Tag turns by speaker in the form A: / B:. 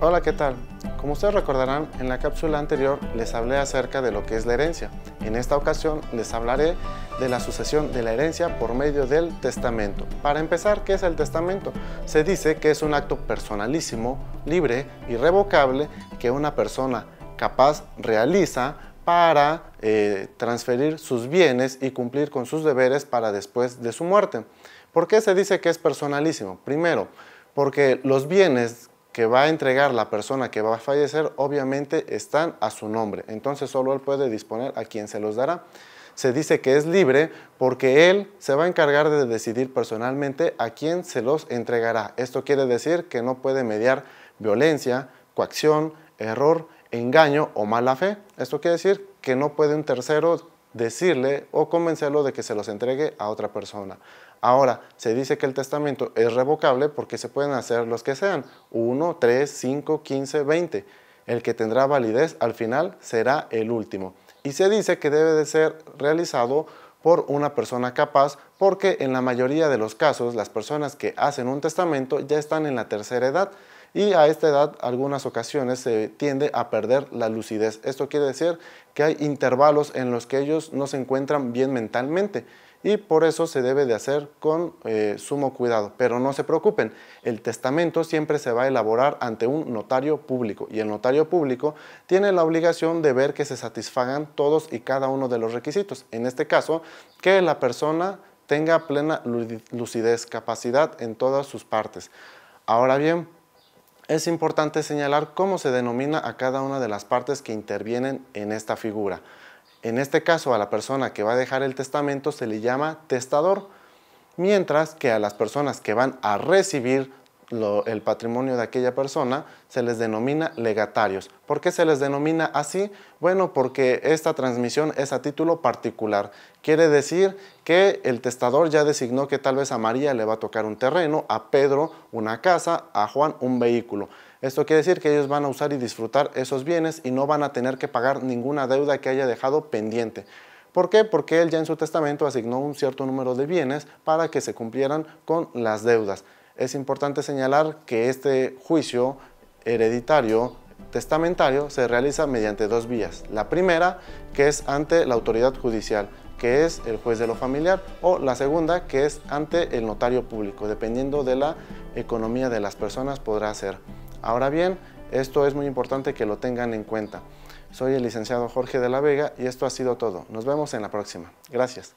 A: Hola, ¿qué tal? Como ustedes recordarán, en la cápsula anterior les hablé acerca de lo que es la herencia. En esta ocasión les hablaré de la sucesión de la herencia por medio del testamento. Para empezar, ¿qué es el testamento? Se dice que es un acto personalísimo, libre, irrevocable, que una persona capaz realiza para eh, transferir sus bienes y cumplir con sus deberes para después de su muerte. ¿Por qué se dice que es personalísimo? Primero, porque los bienes que va a entregar la persona que va a fallecer obviamente están a su nombre. Entonces solo él puede disponer a quien se los dará. Se dice que es libre porque él se va a encargar de decidir personalmente a quién se los entregará. Esto quiere decir que no puede mediar violencia, coacción, error, engaño o mala fe. Esto quiere decir que no puede un tercero decirle o convencerlo de que se los entregue a otra persona. Ahora, se dice que el testamento es revocable porque se pueden hacer los que sean, 1, 3, 5, 15, 20. El que tendrá validez al final será el último. Y se dice que debe de ser realizado por una persona capaz porque en la mayoría de los casos las personas que hacen un testamento ya están en la tercera edad y a esta edad algunas ocasiones se tiende a perder la lucidez. Esto quiere decir que hay intervalos en los que ellos no se encuentran bien mentalmente y por eso se debe de hacer con eh, sumo cuidado. Pero no se preocupen, el testamento siempre se va a elaborar ante un notario público y el notario público tiene la obligación de ver que se satisfagan todos y cada uno de los requisitos. En este caso, que la persona tenga plena lucidez, capacidad en todas sus partes. Ahora bien, es importante señalar cómo se denomina a cada una de las partes que intervienen en esta figura. En este caso, a la persona que va a dejar el testamento se le llama testador, mientras que a las personas que van a recibir el patrimonio de aquella persona se les denomina legatarios. ¿Por qué se les denomina así? Bueno, porque esta transmisión es a título particular. Quiere decir que el testador ya designó que tal vez a María le va a tocar un terreno, a Pedro una casa, a Juan un vehículo. Esto quiere decir que ellos van a usar y disfrutar esos bienes y no van a tener que pagar ninguna deuda que haya dejado pendiente. ¿Por qué? Porque él ya en su testamento asignó un cierto número de bienes para que se cumplieran con las deudas es importante señalar que este juicio hereditario testamentario se realiza mediante dos vías. La primera, que es ante la autoridad judicial, que es el juez de lo familiar, o la segunda, que es ante el notario público, dependiendo de la economía de las personas podrá ser. Ahora bien, esto es muy importante que lo tengan en cuenta. Soy el licenciado Jorge de la Vega y esto ha sido todo. Nos vemos en la próxima. Gracias.